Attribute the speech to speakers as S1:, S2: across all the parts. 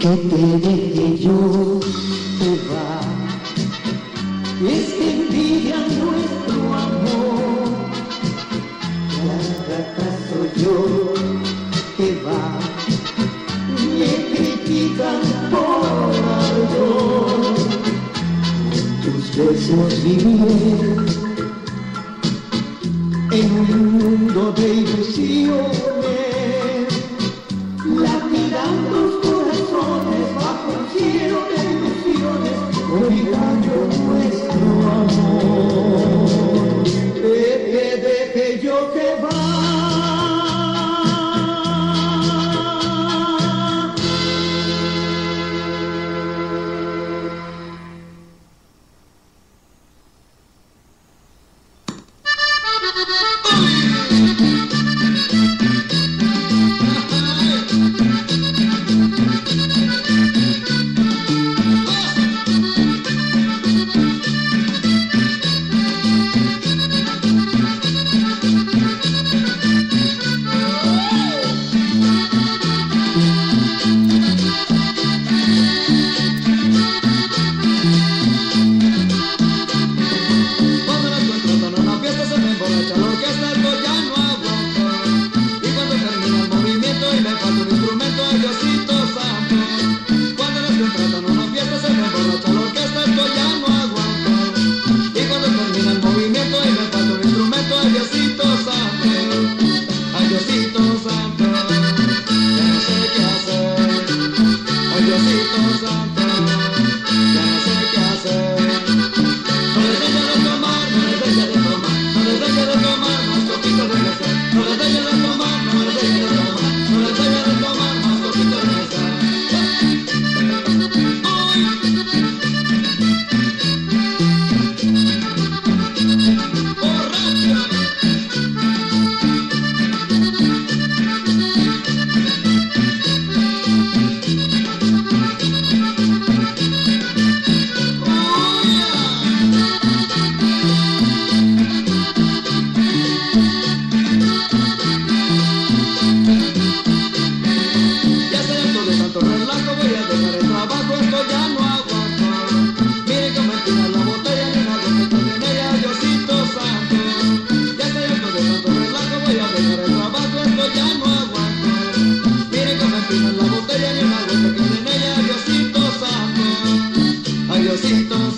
S1: que te dé que yo te va. Es que envidia nuestro amor, cada soy yo que va. Me critican por algo, tus besos vivir en un mundo de ilusiones.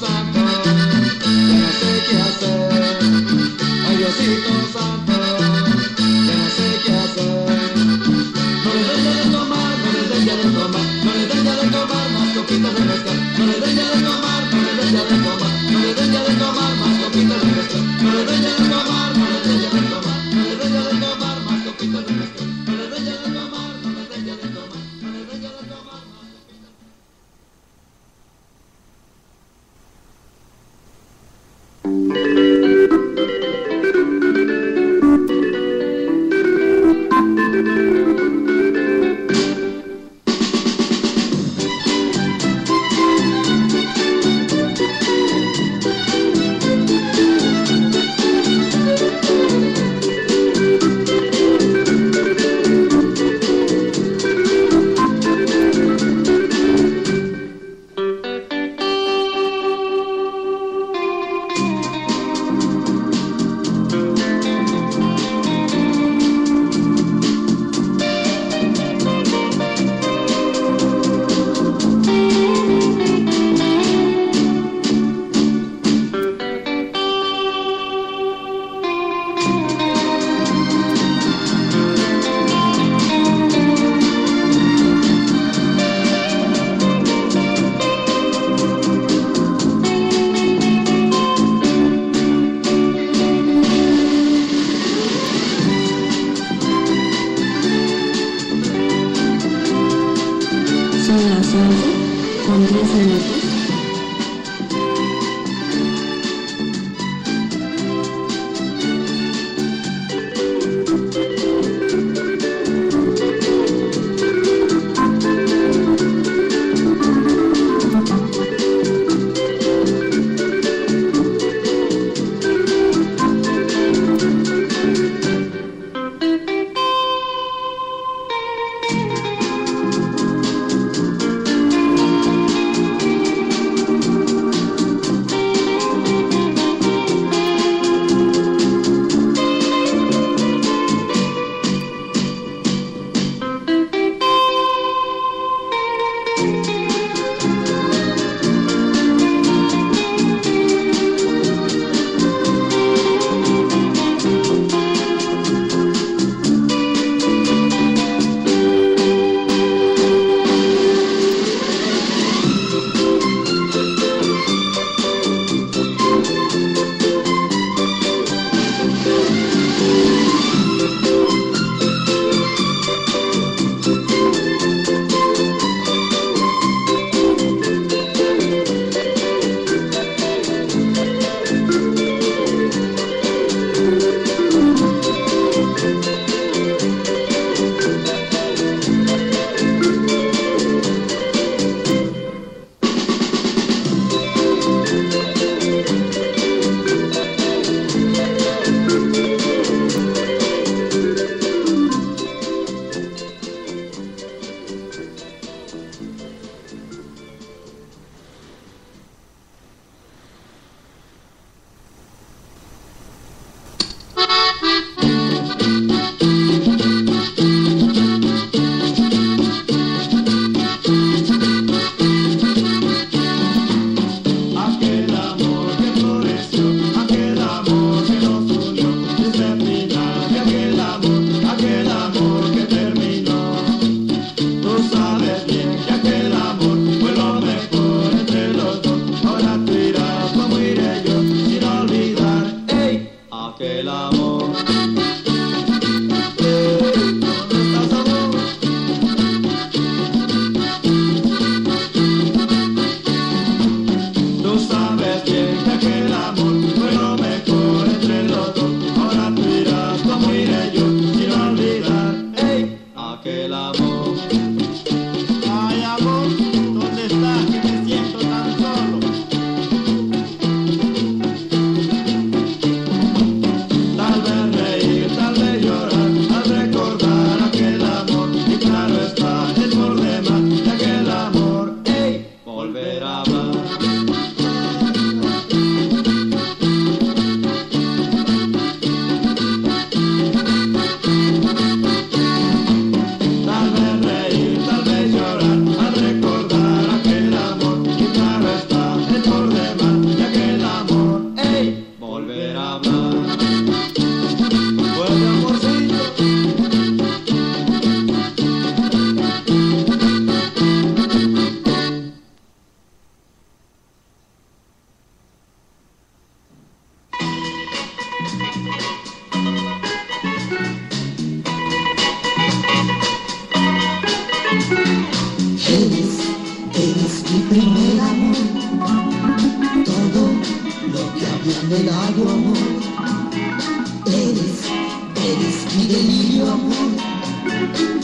S2: Santo, ya no sé qué hacer. Ay Diosito Santo.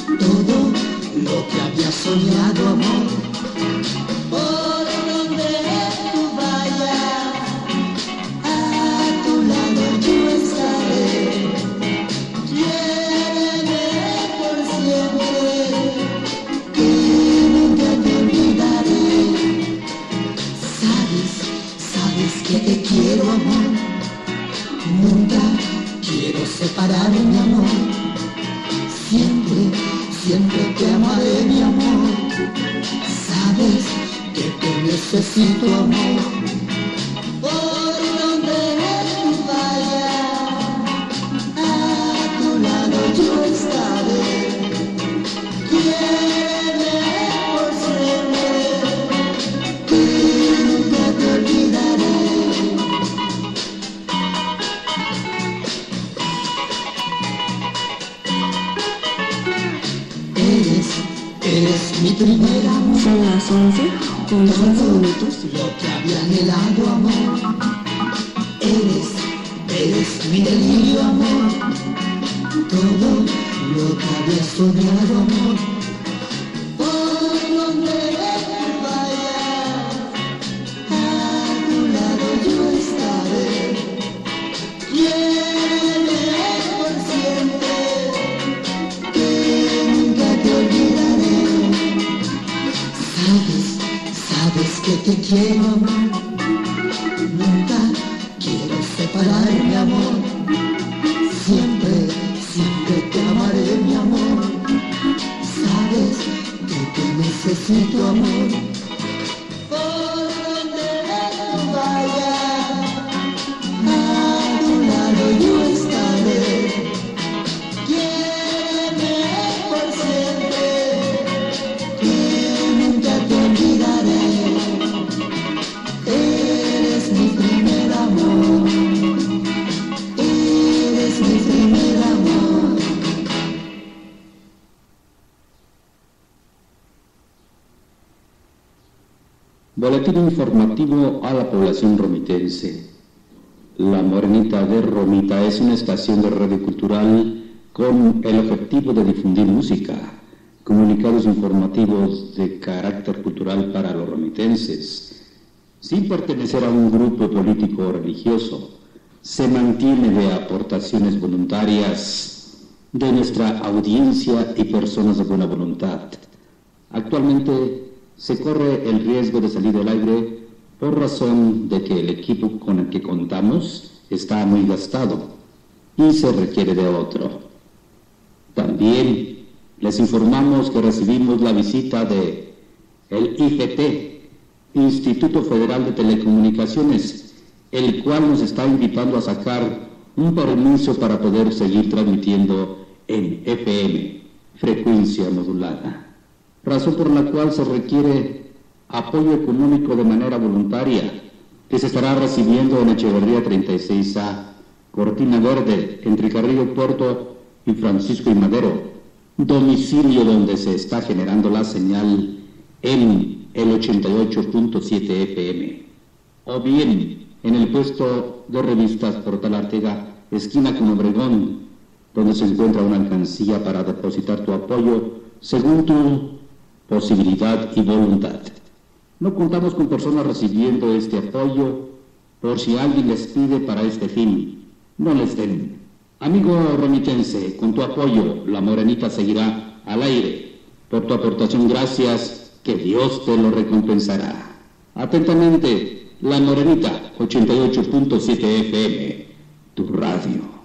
S2: todo lo que había soñado amor. Por donde tú vayas, a tu lado yo estaré. Lléveme por siempre, que nunca te olvidaré. Sabes, sabes que te quiero amor, nunca quiero separarme amor. The seat. Eres mi primera amor. Son las 11 con 15 minutos. Lo que había anhelado, amor. Eres, eres mi
S3: delirio, amor. Todo lo que había
S1: soñado, amor. Por donde vayas, a tu lado yo estaré. dream
S4: of informativo a la población romitense. La Morenita de Romita es una estación de radio cultural con el objetivo de difundir música, comunicados informativos de carácter cultural para los romitenses, sin pertenecer a un grupo político o religioso. Se mantiene de aportaciones voluntarias de nuestra audiencia y personas de buena voluntad. Actualmente se corre el riesgo de salir del aire por razón de que el equipo con el que contamos está muy gastado y se requiere de otro. También les informamos que recibimos la visita de el IFT, Instituto Federal de Telecomunicaciones, el cual nos está invitando a sacar un permiso para poder seguir transmitiendo en FM, frecuencia modulada razón por la cual se requiere apoyo económico de manera voluntaria, que se estará recibiendo en Echeverría 36A, Cortina Verde, entre Carrillo Puerto y Francisco y Madero, domicilio donde se está generando la señal en el 88.7 FM, o bien en el puesto de revistas Portal Artega, esquina con Obregón, donde se encuentra una alcancía para depositar tu apoyo según tu posibilidad y voluntad. No contamos con personas recibiendo este apoyo por si alguien les pide para este fin. No les den. Amigo romitense, con tu apoyo, la morenita seguirá al aire. Por tu aportación, gracias, que Dios te lo recompensará. Atentamente, la morenita 88.7 FM, tu radio.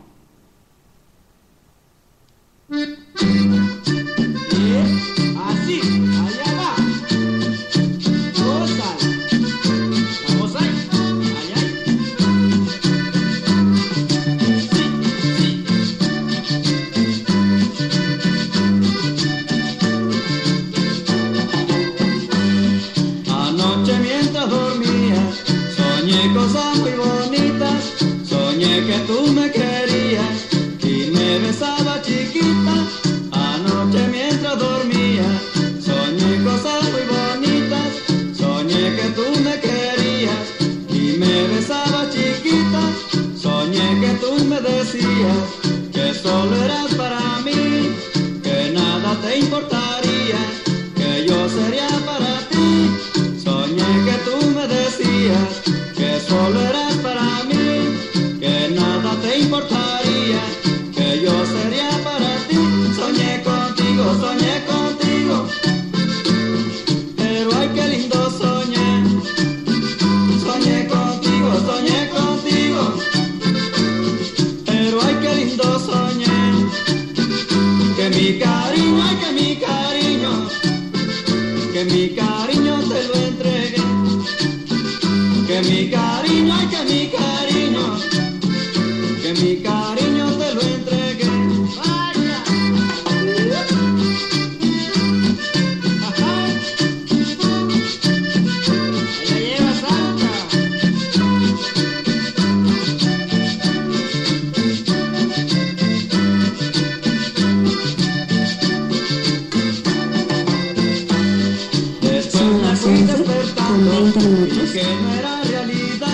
S2: Cariño, que mi cariño te lo entregué. Vaya. Ajá. La llevas alta. Después me fui
S3: 11 con
S2: despertando
S3: 20
S2: y
S3: minutos.
S2: que no era realidad.